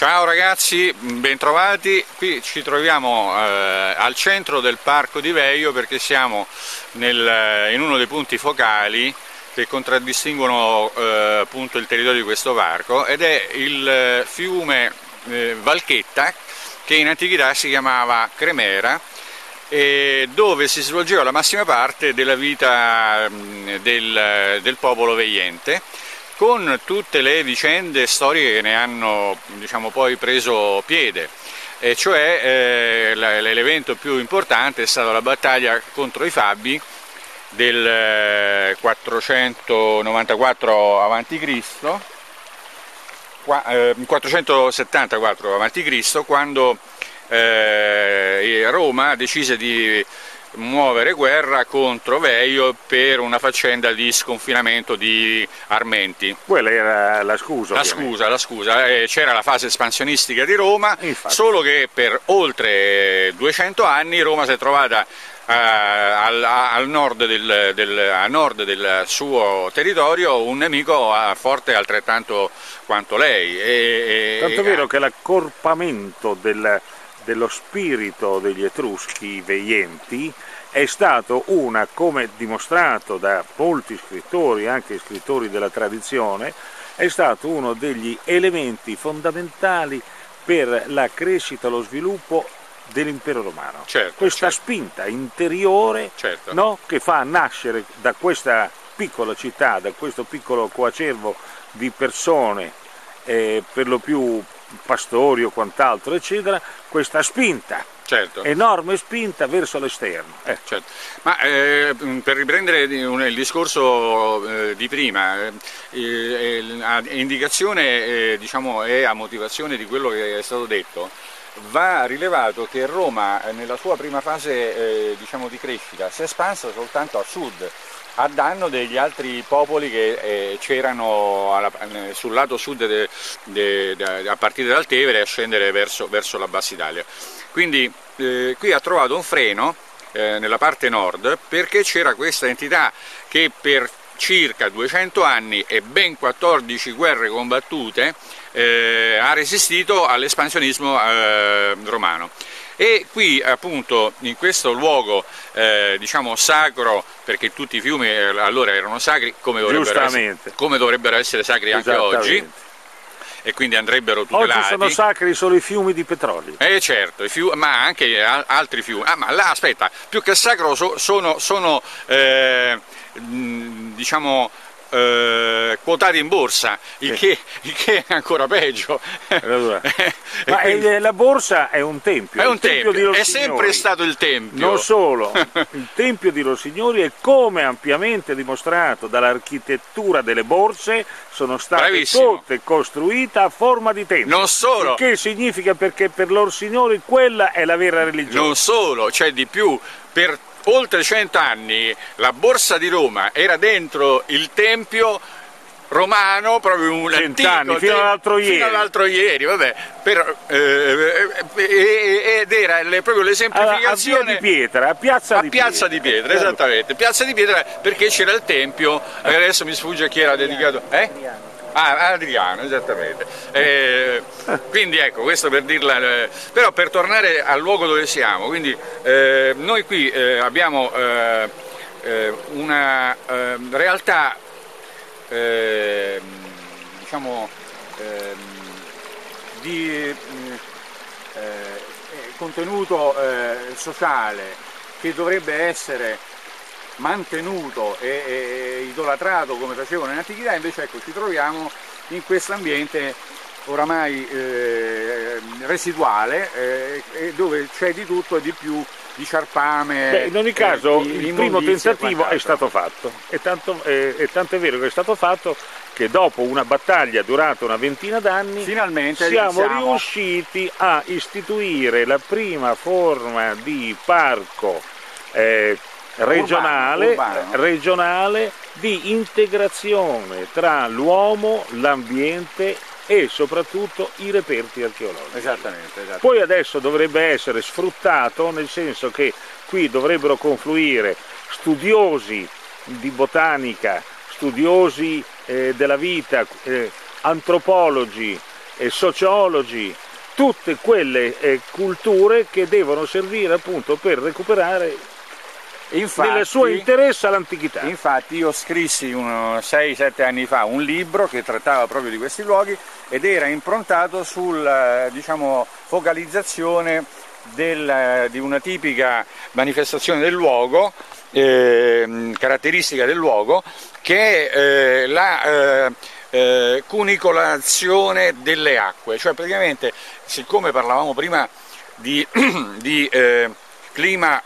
Ciao ragazzi, bentrovati. Qui ci troviamo eh, al centro del parco di Veio perché siamo nel, in uno dei punti focali che contraddistinguono eh, appunto il territorio di questo parco ed è il eh, fiume eh, Valchetta che in antichità si chiamava Cremera dove si svolgeva la massima parte della vita del, del popolo veiente con tutte le vicende storiche che ne hanno diciamo, poi preso piede. E cioè eh, l'evento più importante è stata la battaglia contro i Fabi del 494 a.C., 474 a.C., quando eh, Roma decise di muovere guerra contro Veio per una faccenda di sconfinamento di armenti. Quella era la scusa. La ovviamente. scusa, la scusa. Eh, c'era la fase espansionistica di Roma, Infatti. solo che per oltre 200 anni Roma si è trovata Uh, al, al, nord del, del, a nord del suo territorio un nemico forte altrettanto quanto lei. E, Tanto è vero che l'accorpamento del, dello spirito degli Etruschi veienti è stato una, come dimostrato da molti scrittori, anche scrittori della tradizione, è stato uno degli elementi fondamentali per la crescita lo sviluppo dell'impero romano. Certo, questa certo. spinta interiore certo. no, che fa nascere da questa piccola città, da questo piccolo coacervo di persone, eh, per lo più pastori o quant'altro, eccetera, questa spinta. Certo. enorme spinta verso l'esterno. Eh. Certo. Ma eh, per riprendere il discorso eh, di prima, eh, eh, a indicazione diciamo, e a motivazione di quello che è stato detto, va rilevato che Roma nella sua prima fase diciamo, di crescita si è espansa soltanto a sud, a danno degli altri popoli che eh, c'erano eh, sul lato sud de, de, de, a partire dal Tevere e a scendere verso, verso la Bassa Italia. Quindi eh, qui ha trovato un freno eh, nella parte nord perché c'era questa entità che per circa 200 anni e ben 14 guerre combattute eh, ha resistito all'espansionismo eh, romano e qui appunto in questo luogo eh, diciamo sacro perché tutti i fiumi eh, allora erano sacri come dovrebbero, essere, come dovrebbero essere sacri anche oggi e quindi andrebbero tutelati. Oggi sono sacri solo i fiumi di petrolio. Eh certo, fiumi, ma anche altri fiumi. Ah, ma là aspetta, più che sacro so, sono, sono eh, diciamo eh, quotati in borsa, il, sì. che, il, che, è ancora peggio. Allora. Ma quindi... la borsa è un tempio, è, un tempio, tempio è sempre stato il tempio. Non solo, il tempio di Rossignori è come ampiamente dimostrato dall'architettura delle borse sono state Bravissimo. tutte costruite a forma di tempio. Non solo. Il che significa perché per loro signori quella è la vera religione. Non solo, c'è di più, per oltre cent'anni la borsa di Roma era dentro il tempio romano, proprio un Cent'anni, fino all'altro ieri. Fino all'altro ieri, vabbè, per, eh, eh, ed era le, proprio l'esemplificazione... A, a, di Pietra, a Piazza, a di, Piazza Pietra. di Pietra. esattamente, Piazza di Pietra perché c'era il tempio, adesso mi sfugge chi era dedicato... Eh? Ah, Adriano, esattamente. Eh, quindi ecco, questo per dirla, eh, però per tornare al luogo dove siamo, quindi eh, noi qui eh, abbiamo eh, eh, una realtà, diciamo, di contenuto sociale che dovrebbe essere mantenuto e, e idolatrato come facevano in antichità, invece ecco, ci troviamo in questo ambiente oramai eh, residuale eh, dove c'è di tutto e di più di ciarpame. Beh, in ogni caso eh, il primo tentativo è stato fatto e tanto, eh, e tanto, è vero che è stato fatto che dopo una battaglia durata una ventina d'anni finalmente siamo, siamo riusciti a istituire la prima forma di parco eh, regionale, urbano, urbano. regionale di integrazione tra l'uomo, l'ambiente e soprattutto i reperti archeologici. Esattamente, esattamente. Poi adesso dovrebbe essere sfruttato nel senso che qui dovrebbero confluire studiosi di botanica, studiosi eh, della vita, eh, antropologi, eh, sociologi, tutte quelle eh, culture che devono servire appunto per recuperare infatti, il suo interesse all'antichità. Infatti io scrissi 6-7 anni fa un libro che trattava proprio di questi luoghi ed era improntato sulla diciamo, focalizzazione del, di una tipica manifestazione del luogo, eh, caratteristica del luogo, che è eh, la eh, eh, cunicolazione delle acque, cioè praticamente siccome parlavamo prima di, di eh, clima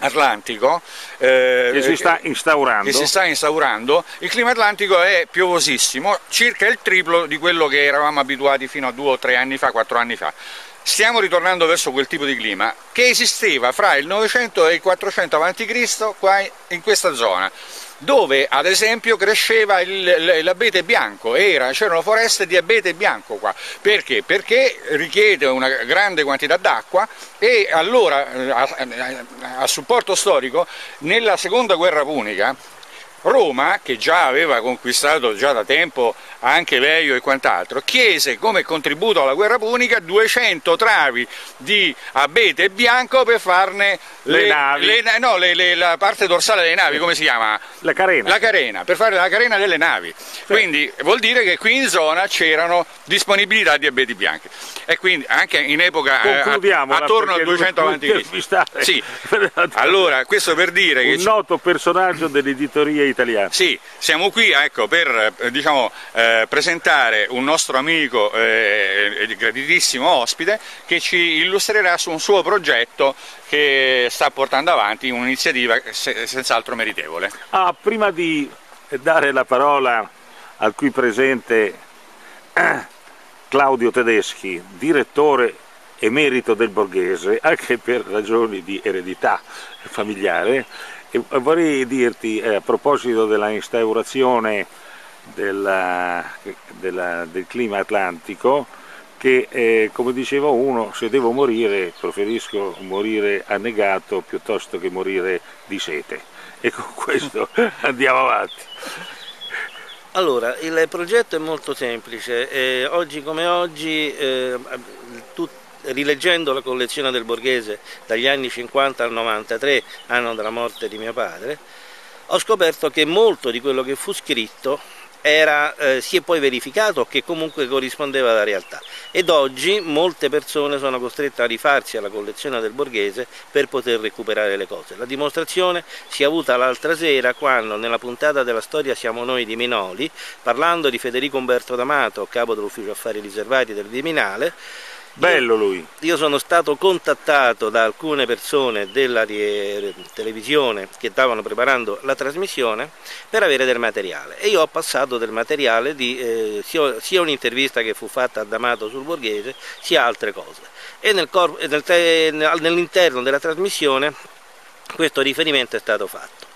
atlantico eh, che, si sta instaurando. che si sta instaurando, il clima atlantico è piovosissimo, circa il triplo di quello che eravamo abituati fino a due o tre anni fa, quattro anni fa. Stiamo ritornando verso quel tipo di clima che esisteva fra il 900 e il 400 a.C. qua in questa zona dove ad esempio cresceva l'abete bianco, c'erano foreste di abete bianco qua, perché? Perché richiede una grande quantità d'acqua e allora eh, a, a, a supporto storico nella seconda guerra punica Roma, che già aveva conquistato già da tempo anche Veio e quant'altro, chiese come contributo alla guerra punica 200 travi di abete bianco per farne le, le navi. Le, no, le, la parte dorsale delle navi, come si chiama? La carena. La carena, per fare la carena delle navi. Sì. Quindi vuol dire che qui in zona c'erano disponibilità di abeti bianchi. E quindi anche in epoca eh, attorno al 200 avanti Sì. Allora, questo per dire Un che... noto personaggio dell'editoria italiana. Sì, siamo qui ecco, per eh, diciamo, eh, presentare un nostro amico e eh, graditissimo ospite che ci illustrerà su un suo progetto che sta portando avanti un'iniziativa senz'altro meritevole. Ah, prima di dare la parola al qui presente eh, Claudio Tedeschi, direttore emerito del Borghese, anche per ragioni di eredità familiare, e vorrei dirti eh, a proposito della instaurazione della, della, del clima atlantico che eh, come diceva uno se devo morire preferisco morire annegato piuttosto che morire di sete e con questo andiamo avanti. Allora, il progetto è molto semplice, eh, oggi come oggi, eh, tut, rileggendo la collezione del Borghese dagli anni 50 al 93, anno della morte di mio padre, ho scoperto che molto di quello che fu scritto era, eh, si è poi verificato che comunque corrispondeva alla realtà ed oggi molte persone sono costrette a rifarsi alla collezione del Borghese per poter recuperare le cose. La dimostrazione si è avuta l'altra sera quando nella puntata della storia Siamo noi di Minoli, parlando di Federico Umberto D'Amato, capo dell'ufficio affari riservati del Viminale, Bello lui. Io sono stato contattato da alcune persone della televisione che stavano preparando la trasmissione per avere del materiale e io ho passato del materiale di eh, sia, sia un'intervista che fu fatta a D'Amato sul Borghese sia altre cose e nel nel nell'interno della trasmissione questo riferimento è stato fatto.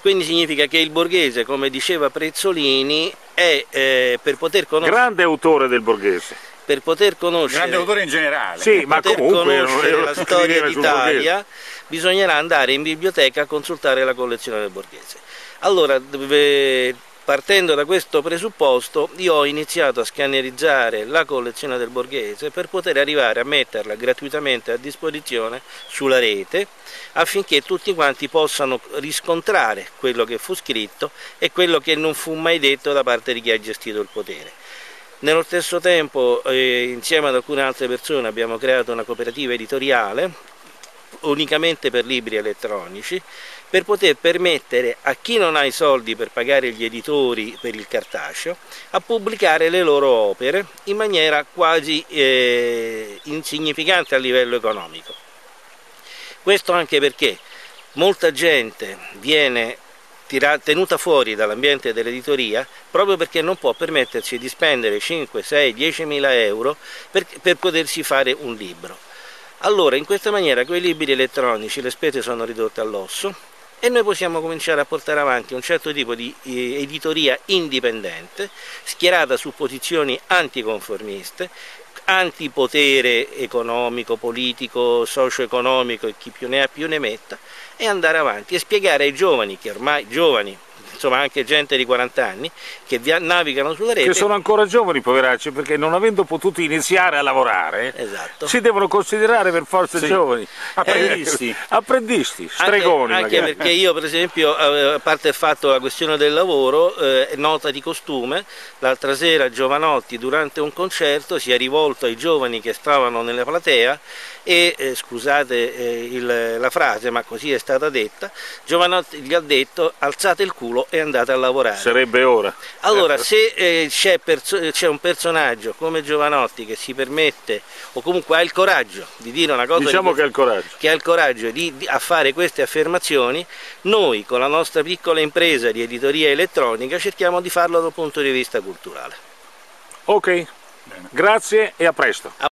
Quindi significa che il borghese, come diceva Prezzolini, è eh, per poter conoscere... Grande autore del borghese per poter conoscere, grande autore in generale, sì, ma comunque, conoscere la storia d'Italia bisognerà andare in biblioteca a consultare la collezione del Borghese. Allora, partendo da questo presupposto, io ho iniziato a scannerizzare la collezione del Borghese per poter arrivare a metterla gratuitamente a disposizione sulla rete affinché tutti quanti possano riscontrare quello che fu scritto e quello che non fu mai detto da parte di chi ha gestito il potere. Nello stesso tempo, eh, insieme ad alcune altre persone, abbiamo creato una cooperativa editoriale unicamente per libri elettronici per poter permettere a chi non ha i soldi per pagare gli editori per il cartaceo a pubblicare le loro opere in maniera quasi eh, insignificante a livello economico. Questo anche perché molta gente viene tenuta fuori dall'ambiente dell'editoria proprio perché non può permettersi di spendere 5, 6, 10 mila euro per, per potersi fare un libro. Allora in questa maniera con i libri elettronici le spese sono ridotte all'osso e noi possiamo cominciare a portare avanti un certo tipo di eh, editoria indipendente, schierata su posizioni anticonformiste, antipotere economico, politico, socio-economico e chi più ne ha più ne metta, e andare avanti e spiegare ai giovani, che ormai giovani insomma anche gente di 40 anni, che navigano sulla rete. Che sono ancora giovani, poveracci, perché non avendo potuto iniziare a lavorare, esatto. si devono considerare per forza sì. giovani. Apprendisti. Eh, apprendisti, stregoni. Anche, anche perché io, per esempio, a parte il fatto la questione del lavoro, eh, nota di costume, l'altra sera Giovanotti durante un concerto si è rivolto ai giovani che stavano nella platea e, eh, scusate eh, il, la frase, ma così è stata detta, Giovanotti gli ha detto alzate il culo e andate a lavorare. Sarebbe ora. Allora, se eh, c'è, un personaggio come Giovanotti che si permette, o comunque ha il coraggio di dire una cosa... Diciamo di, che ha il coraggio. Che ha il coraggio di, di, a fare queste affermazioni, noi con la nostra piccola impresa di editoria elettronica cerchiamo di farlo dal punto di vista culturale. Ok, Bene. grazie e a presto.